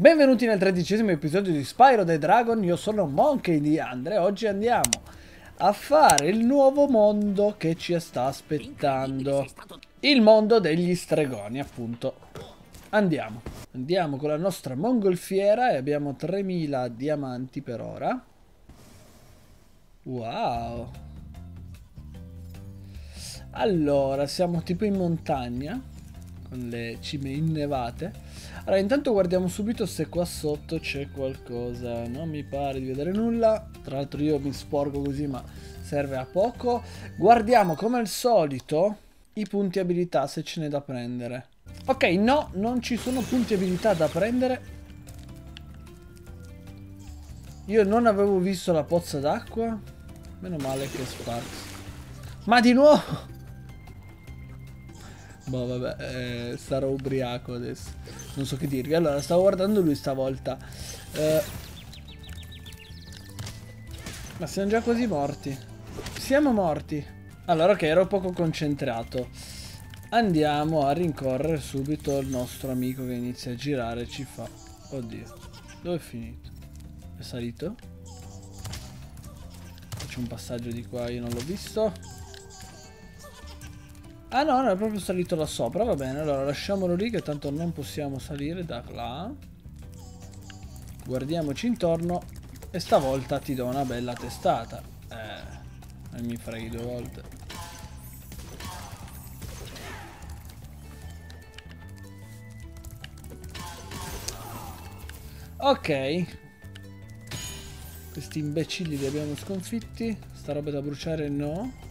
Benvenuti nel tredicesimo episodio di Spyro the Dragon, io sono Monkey di Andre oggi andiamo a fare il nuovo mondo che ci sta aspettando. Il mondo degli stregoni, appunto. Andiamo. Andiamo con la nostra mongolfiera e abbiamo 3000 diamanti per ora. Wow. Allora, siamo tipo in montagna, con le cime innevate. Allora, intanto guardiamo subito se qua sotto c'è qualcosa. Non mi pare di vedere nulla. Tra l'altro io mi sporgo così, ma serve a poco. Guardiamo come al solito i punti abilità se ce n'è da prendere. Ok, no, non ci sono punti abilità da prendere. Io non avevo visto la pozza d'acqua. Meno male che Sparks. Ma di nuovo! Boh, vabbè, eh, sarò ubriaco adesso. Non so che dirvi. Allora, stavo guardando lui stavolta. Eh... Ma siamo già quasi morti. Siamo morti. Allora, ok, ero poco concentrato. Andiamo a rincorrere subito il nostro amico che inizia a girare ci fa... Oddio, dove è finito? È salito? Faccio un passaggio di qua, io non l'ho visto. Ah no, no, è proprio salito là sopra, va bene, allora lasciamolo lì che tanto non possiamo salire da là. Guardiamoci intorno e stavolta ti do una bella testata. Eh, mi freghi due volte. Ok. Questi imbecilli li abbiamo sconfitti. Sta roba da bruciare no.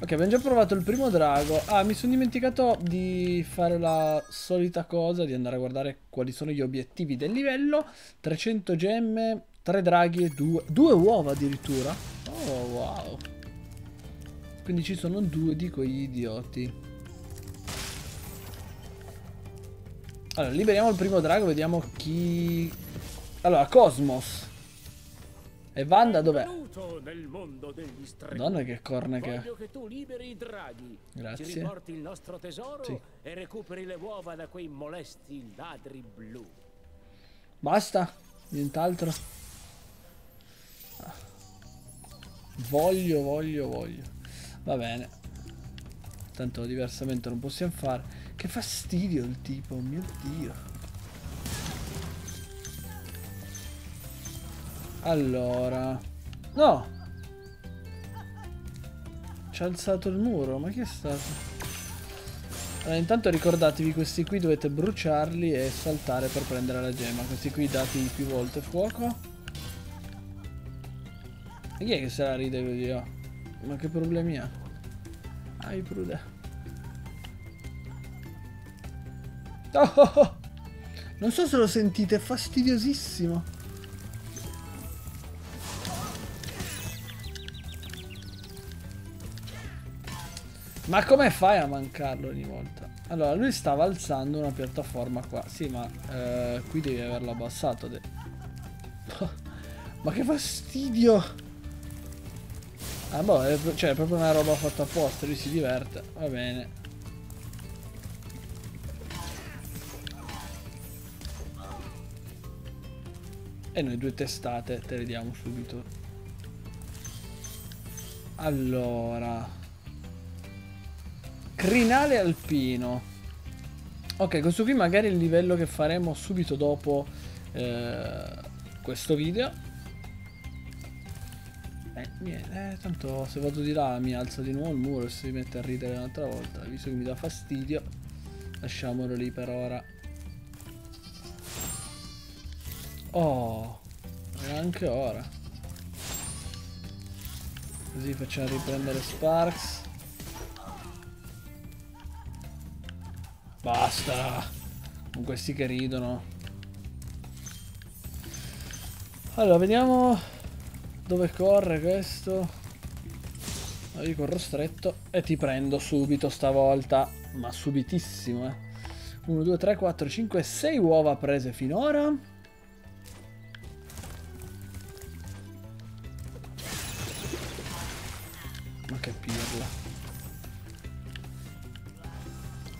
Ok, abbiamo già provato il primo drago. Ah, mi sono dimenticato di fare la solita cosa, di andare a guardare quali sono gli obiettivi del livello. 300 gemme, 3 draghi e 2... Due uova addirittura? Oh, wow. Quindi ci sono due di quegli idioti. Allora, liberiamo il primo drago, vediamo chi... Allora, Cosmos. E Wanda dov'è? Madonna che corna che ha. che tu liberi i draghi. Grazie. Ci riporti il nostro tesoro Sì. e recuperi le uova da quei molesti ladri blu. Basta? Nient'altro? Voglio, voglio, voglio. Va bene. Tanto diversamente non possiamo fare. Che fastidio il tipo, mio dio. Allora. No! Ci ha alzato il muro, ma che è stato? Allora, intanto ricordatevi, questi qui dovete bruciarli e saltare per prendere la gemma. Questi qui dati più volte fuoco. E chi è che se la ride così? Oh? Ma che problemi ha? Ai prude. Oh, oh, oh. Non so se lo sentite, è fastidiosissimo. Ma come fai a mancarlo ogni volta? Allora, lui stava alzando una piattaforma qua. Sì, ma eh, qui devi averlo abbassato. ma che fastidio! Ah, boh, è, cioè, è proprio una roba fatta apposta. Lui si diverte. Va bene. E noi due testate te le diamo subito. Allora... Crinale alpino. Ok, questo qui magari è il livello che faremo subito dopo eh, questo video. Eh, eh, tanto se vado di là mi alza di nuovo il muro e si mette a ridere un'altra volta. Visto che mi dà fastidio, lasciamolo lì per ora. Oh, e anche ora. Così facciamo riprendere Sparks. Basta. Con questi che ridono. Allora, vediamo dove corre questo. Io corro stretto e ti prendo subito stavolta. Ma subitissimo, eh. 1, 2, 3, 4, 5, 6 uova prese finora. Ma che pirla.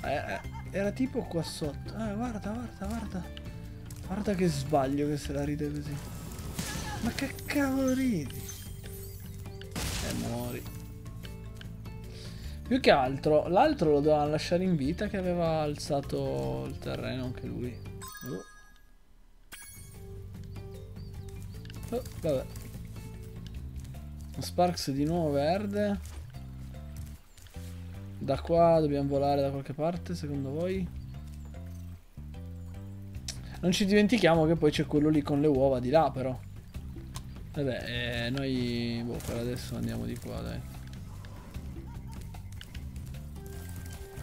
Eh, eh. Era tipo qua sotto. Ah, guarda, guarda, guarda. Guarda che sbaglio che se la ride così. Ma che cavolo ridi? E muori. Più che altro, l'altro lo dovevano lasciare in vita che aveva alzato il terreno anche lui. Oh. Oh, vabbè. Sparks di nuovo verde. Da qua dobbiamo volare da qualche parte, secondo voi? Non ci dimentichiamo che poi c'è quello lì con le uova di là, però. Vabbè, eh, noi boh, per adesso andiamo di qua, dai.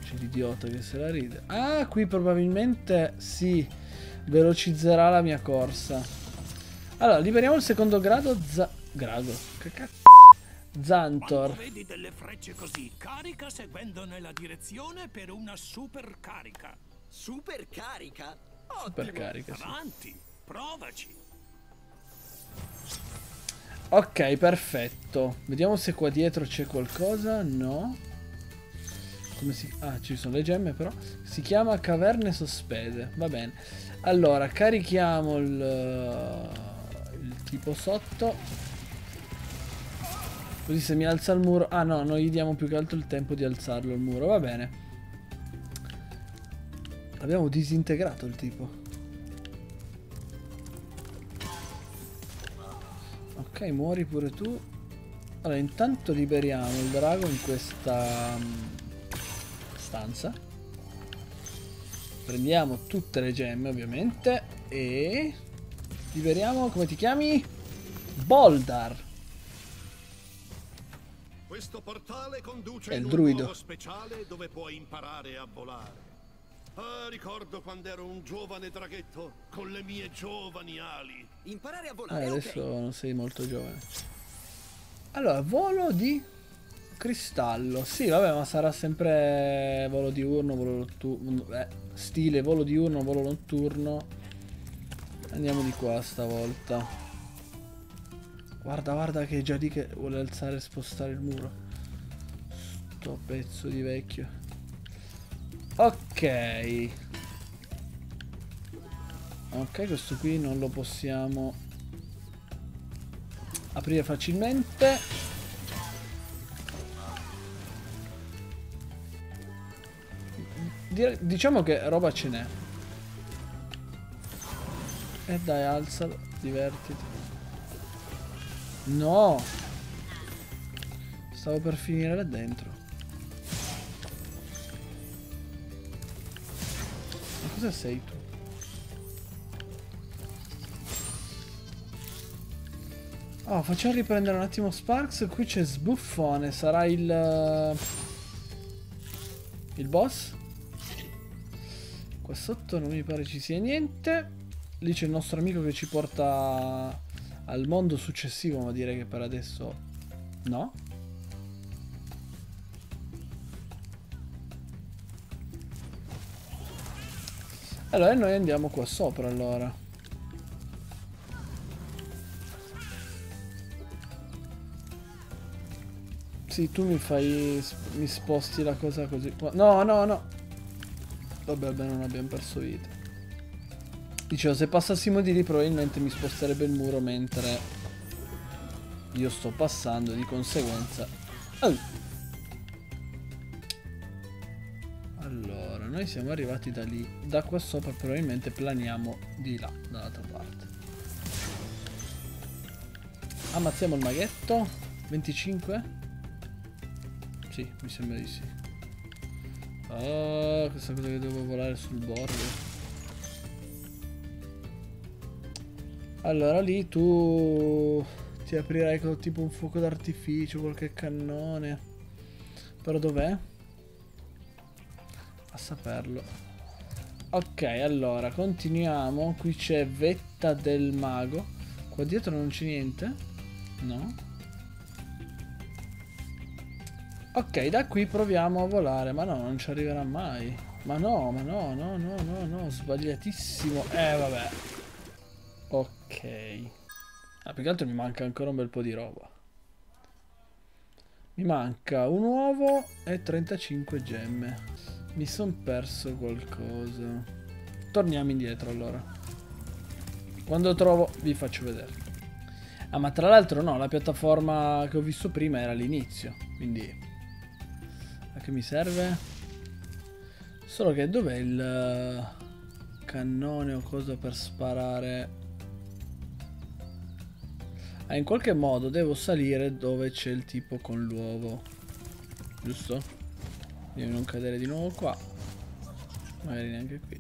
C'è l'idiota che se la ride. Ah, qui probabilmente sì, velocizzerà la mia corsa. Allora, liberiamo il secondo grado. Grado. Che cazzo? Zantor. Quando vedi delle frecce così, carica seguendo nella direzione per una super carica. Super carica? Super carica, sì. Avanti, provaci. Ok, perfetto. Vediamo se qua dietro c'è qualcosa. No. Come si... Ah, ci sono le gemme però. Si chiama caverne sospese. Va bene. Allora, carichiamo il, il tipo sotto. Così se mi alza il muro... Ah no, noi gli diamo più che altro il tempo di alzarlo il muro. Va bene. Abbiamo disintegrato il tipo. Ok, muori pure tu. Allora, intanto liberiamo il drago in questa mm, stanza. Prendiamo tutte le gemme, ovviamente. E... Liberiamo, come ti chiami? Boldar. Questo portale conduce È il in un druido. luogo speciale dove puoi imparare a volare. Ah, ricordo quando ero un giovane draghetto con le mie giovani ali. Imparare a Eh, volare, adesso ok. non sei molto giovane. Allora, volo di cristallo. Sì, vabbè, ma sarà sempre volo diurno, volo notturno. Eh, stile volo diurno, volo notturno. Andiamo di qua stavolta. Guarda, guarda che è già lì che vuole alzare e spostare il muro. Sto pezzo di vecchio. Ok. Ok, questo qui non lo possiamo aprire facilmente. Diciamo che roba ce n'è. E dai, alzalo, divertiti. No! Stavo per finire là dentro. Ma cosa sei tu? Oh, facciamo riprendere un attimo Sparks. Qui c'è Sbuffone. Sarà il... eh, Il boss? Qua sotto non mi pare ci sia niente. Lì c'è il nostro amico che ci porta al mondo successivo, ma direi che per adesso no. Allora noi andiamo qua sopra allora. Sì, tu mi fai. mi sposti la cosa così. No, no, no. Vabbè, beh, non abbiamo perso vita. Dicevo, se passassimo di lì probabilmente mi sposterebbe il muro mentre io sto passando, di conseguenza... Oh. Allora, noi siamo arrivati da lì. Da qua sopra probabilmente planiamo di là, dall'altra parte. Ammazziamo il maghetto. 25? Sì, mi sembra di sì. Oh, questa cosa che devo volare sul bordo. Allora lì tu ti aprirai con tipo un fuoco d'artificio, qualche cannone. Però dov'è? A saperlo. Ok, allora continuiamo. Qui c'è vetta del mago. Qua dietro non c'è niente? No. Ok, da qui proviamo a volare. Ma no, non ci arriverà mai. Ma no, ma no, no, no, no, no. Sbagliatissimo. Eh, vabbè. Ok. Ah, più che altro mi manca ancora un bel po' di roba. Mi manca un uovo e 35 gemme. Mi son perso qualcosa. Torniamo indietro allora. Quando trovo vi faccio vedere. Ah, ma tra l'altro no, la piattaforma che ho visto prima era all'inizio. Quindi... A che mi serve? Solo che dov'è il cannone o cosa per sparare? Ah, in qualche modo devo salire dove c'è il tipo con l'uovo. Giusto? Devo non cadere di nuovo qua. Magari neanche qui.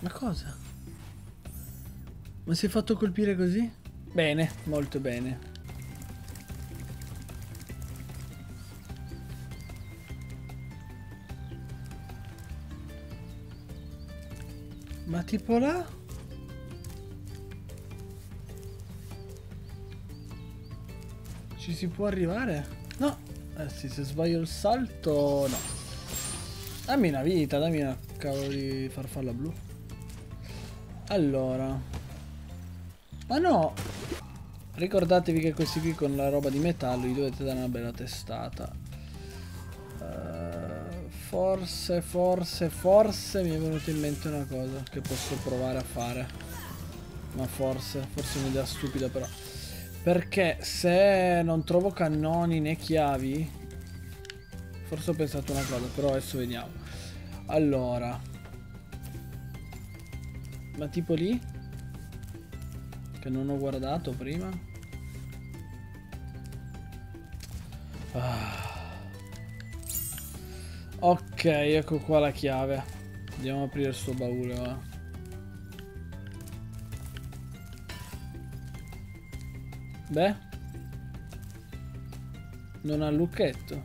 Ma cosa? Ma si è fatto colpire così? Bene, molto bene. Ma tipo là? Ci si può arrivare? No. Eh sì, se sbaglio il salto... No. Dammi una vita, dammi una cavolo di farfalla blu. Allora. Ma no! Ricordatevi che questi qui con la roba di metallo gli dovete dare una bella testata. Uh, forse, forse, forse mi è venuta in mente una cosa che posso provare a fare. Ma forse, forse un'idea stupida però. Perché se non trovo cannoni né chiavi... Forse ho pensato una cosa, però adesso vediamo. Allora. Ma tipo lì? Che non ho guardato prima. Ah. Ok, ecco qua la chiave. Andiamo a aprire il suo baule, va. Beh. Non ha lucchetto.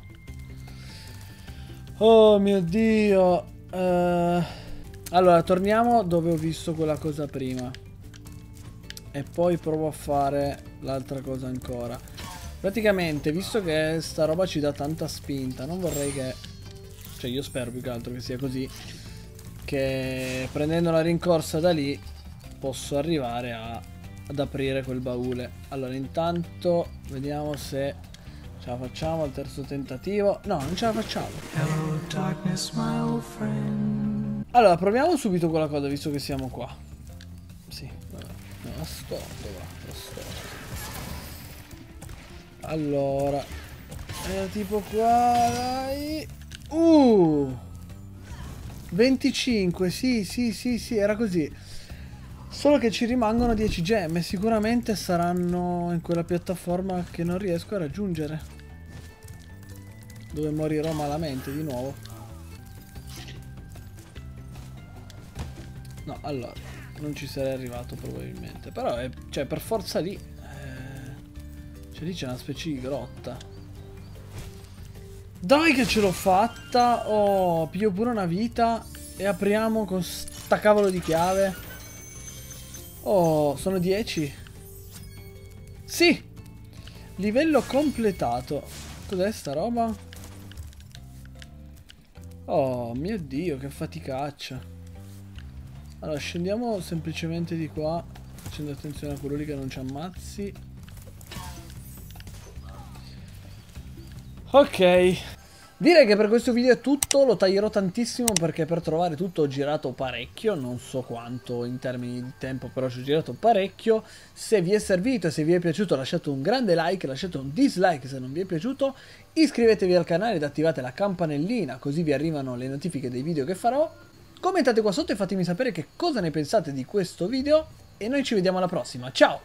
Oh mio dio. Uh, allora, torniamo dove ho visto quella cosa prima. E poi provo a fare l'altra cosa ancora. Praticamente, visto che sta roba ci dà tanta spinta, non vorrei che... Cioè, io spero più che altro che sia così. Che prendendo la rincorsa da lì posso arrivare a ad aprire quel baule. Allora, intanto vediamo se ce la facciamo al terzo tentativo. No, non ce la facciamo. Hello, darkness, allora, proviamo subito quella cosa, visto che siamo qua. Sì, vabbè. La storto, va, la. Allora. Era tipo qua, dai. Uh! 25, sì, sì, sì, sì, era così. Solo che ci rimangono 10 gemme, sicuramente saranno in quella piattaforma che non riesco a raggiungere. Dove morirò malamente di nuovo. No, allora, non ci sarei arrivato probabilmente. Però, è, cioè, per forza lì... Eh, cioè, lì c'è una specie di grotta. Dai che ce l'ho fatta! Oh, piglio pure una vita e apriamo con sta cavolo di chiave. Oh, sono 10. Sì! Livello completato. Cos'è sta roba? Oh mio dio, che faticaccia. Allora, scendiamo semplicemente di qua. Facendo attenzione a quello lì che non ci ammazzi. Ok. Direi che per questo video è tutto, lo taglierò tantissimo perché per trovare tutto ho girato parecchio, non so quanto in termini di tempo però ci ho girato parecchio. Se vi è servito e se vi è piaciuto lasciate un grande like, lasciate un dislike se non vi è piaciuto, iscrivetevi al canale ed attivate la campanellina così vi arrivano le notifiche dei video che farò. Commentate qua sotto e fatemi sapere che cosa ne pensate di questo video e noi ci vediamo alla prossima, ciao!